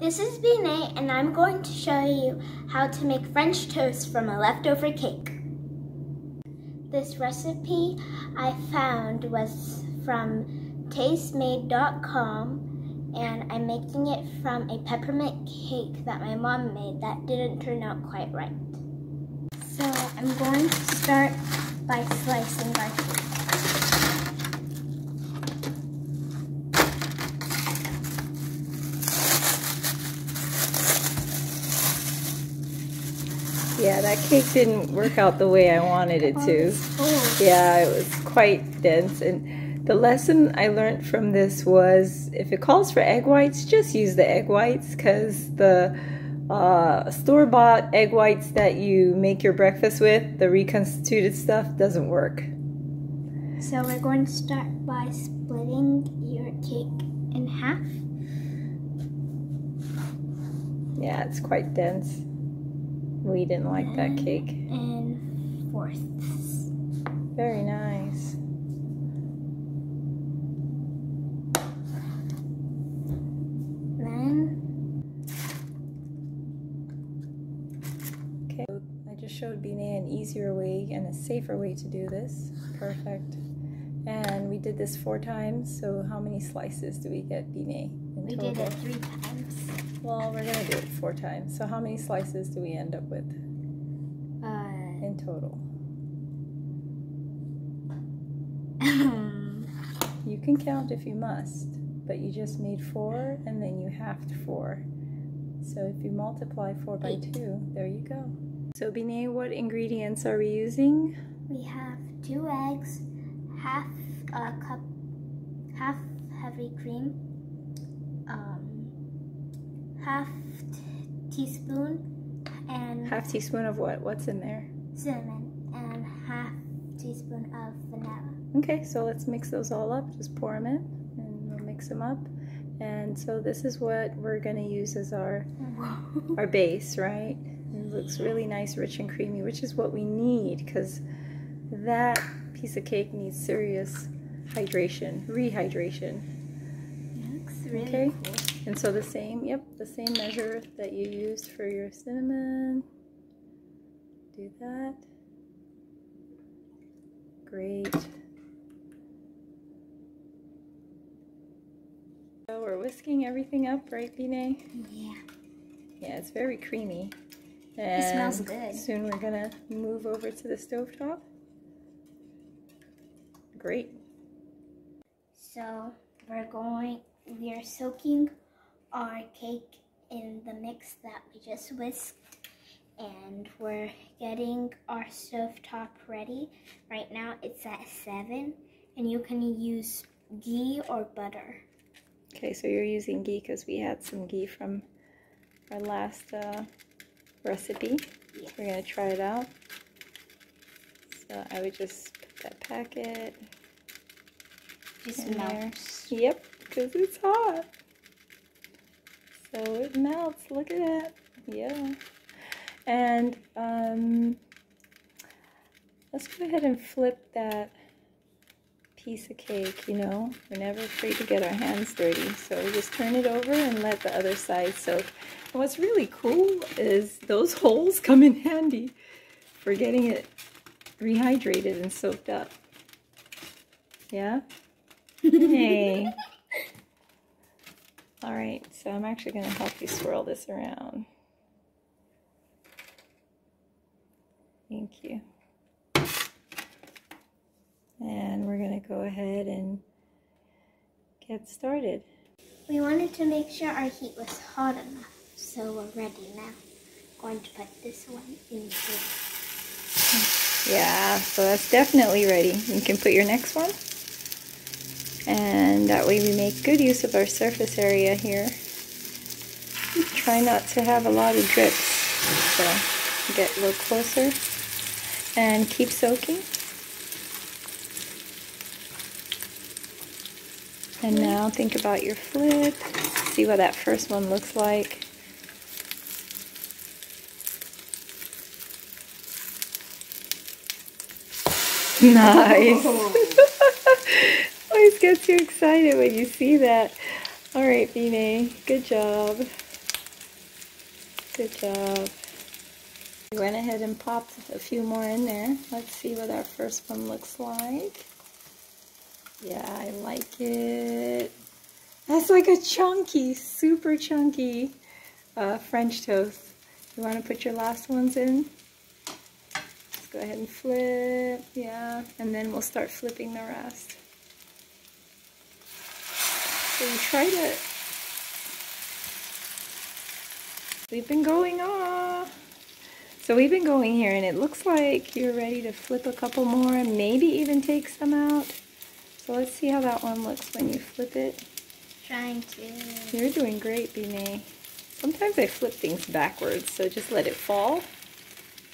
This is Bi-Neh and I'm going to show you how to make French toast from a leftover cake. This recipe I found was from tastemade.com and I'm making it from a peppermint cake that my mom made that didn't turn out quite right. So I'm going to start by slicing our cake. Yeah, that cake didn't work out the way I wanted it to. Yeah, it was quite dense. And the lesson I learned from this was if it calls for egg whites, just use the egg whites because the uh, store bought egg whites that you make your breakfast with, the reconstituted stuff, doesn't work. So we're going to start by splitting your cake in half. Yeah, it's quite dense. We didn't like that cake. In fourths. Very nice. Then. Okay, I just showed Bi-Neh an easier way and a safer way to do this. Perfect. And we did this four times, so how many slices do we get, Bi-Neh? We total? did it three times. Well, we're gonna do it four times. So how many slices do we end up with? Uh, in total. you can count if you must, but you just made four and then you halved four. So if you multiply four by Eight. two, there you go. So Bi-Neh, what ingredients are we using? We have two eggs, half a cup, half heavy cream, um, half teaspoon and half teaspoon of what? What's in there? Cinnamon and half teaspoon of vanilla. Okay, so let's mix those all up. Just pour them in and we'll mix them up. And so this is what we're gonna use as our mm-hmm. our base, right? It looks really nice, rich and creamy, which is what we need because that piece of cake needs serious hydration, rehydration. It looks really okay. Cool. And so the same, yep, the same measure that you used for your cinnamon. Do that. Great. So we're whisking everything up, right, Bi-Neh? Yeah. Yeah, it's very creamy. And it smells good. Soon we're gonna move over to the stove top. Great. So we're going, we are soaking our cake in the mix that we just whisked and we're getting our stove top ready. Right now it's at 7 and you can use ghee or butter. Okay, so you're using ghee because we had some ghee from our last uh, recipe. Yes. We're going to try it out. So I would just put that packet just melts. Yep, because it's hot. So it melts. Look at that. Yeah. And um, let's go ahead and flip that piece of cake, you know. We're never afraid to get our hands dirty. So just turn it over and let the other side soak. And what's really cool is those holes come in handy for getting it rehydrated and soaked up. Yeah? Hey. All right, so I'm actually going to help you swirl this around. Thank you. And we're going to go ahead and get started. We wanted to make sure our heat was hot enough, so we're ready now. Going to put this one in here. Yeah, so that's definitely ready. You can put your next one and that way we make good use of our surface area here. Try not to have a lot of drips, so get a little closer and keep soaking. And now think about your flip, see what that first one looks like. Nice. Oh. always get too excited when you see that. All right, Bi-Neh, good job. Good job. We went ahead and popped a few more in there. Let's see what our first one looks like. Yeah, I like it. That's like a chunky, super chunky uh, French toast. You want to put your last ones in? Let's go ahead and flip, yeah, and then we'll start flipping the rest. So you try to, we've been going on. So we've been going here and it looks like you're ready to flip a couple more and maybe even take some out. So let's see how that one looks when you flip it. Trying to. You're doing great, Bine. Sometimes I flip things backwards, so just let it fall.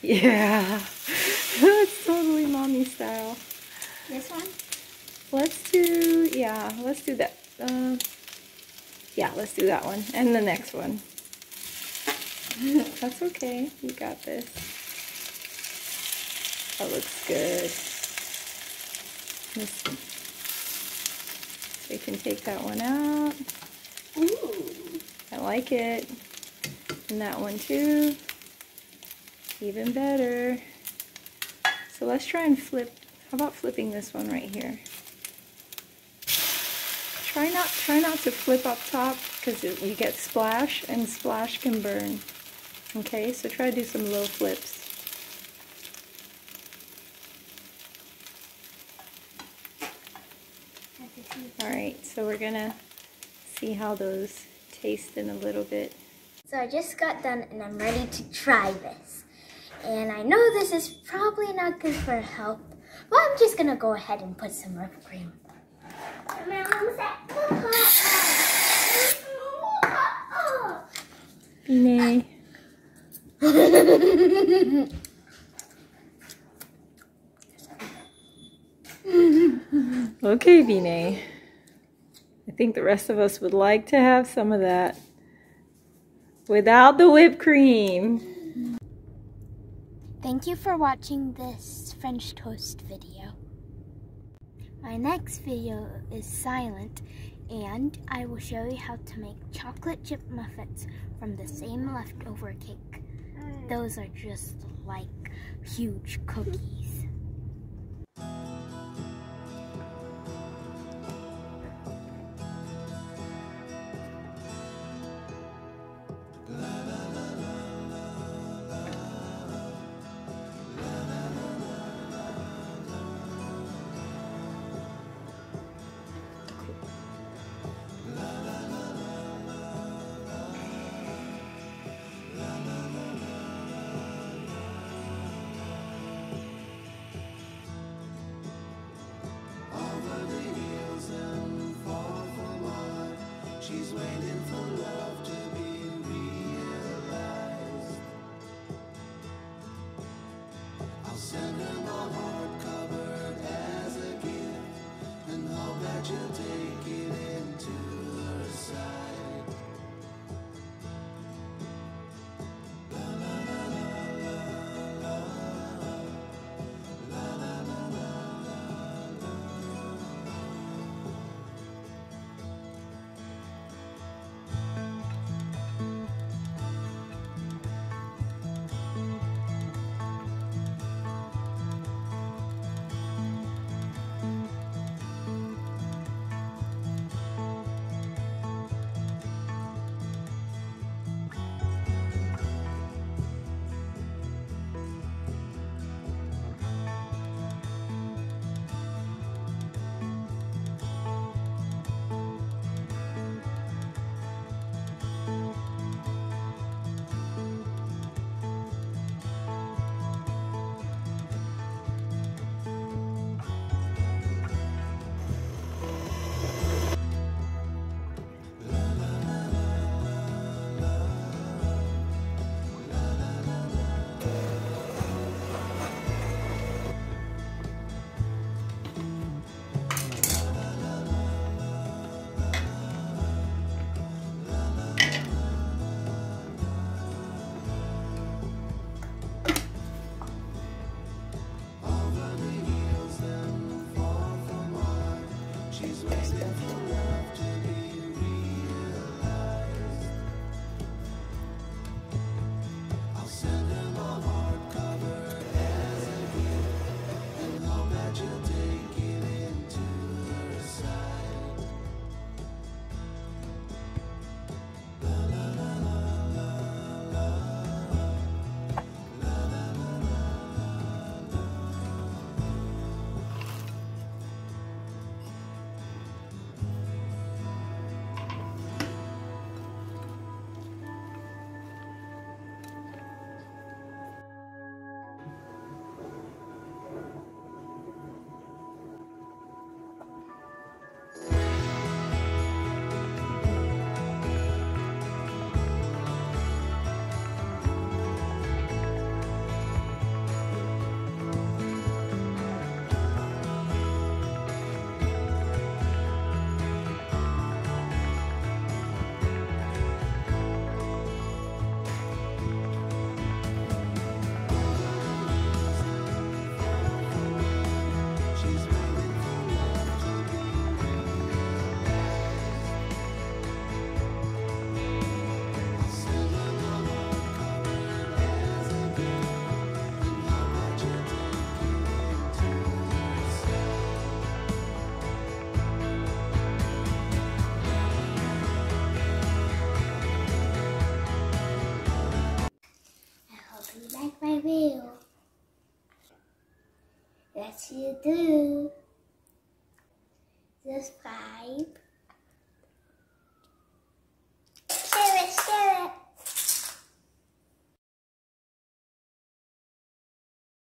Yeah, that's totally mommy style. This one? Let's do, yeah, let's do that. Uh, yeah, let's do that one. And the next one. That's okay. You got this. That looks good. We can take that one out. Ooh. I like it. And that one too. Even better. So let's try and flip. How about flipping this one right here? Try not try not to flip up top because you get splash and splash can burn. Okay, so try to do some low flips. Alright, so we're gonna see how those taste in a little bit. So I just got done and I'm ready to try this. And I know this is probably not good for health, but I'm just gonna go ahead and put some whipped cream. Nay. okay, Vinay. I think the rest of us would like to have some of that without the whipped cream. Thank you for watching this French toast video. My next video is silent and I will show you how to make chocolate chip muffets from the same leftover cake. Hmm. Those are just like huge cookies. She's waiting for love. Will. Yes, you do. Subscribe.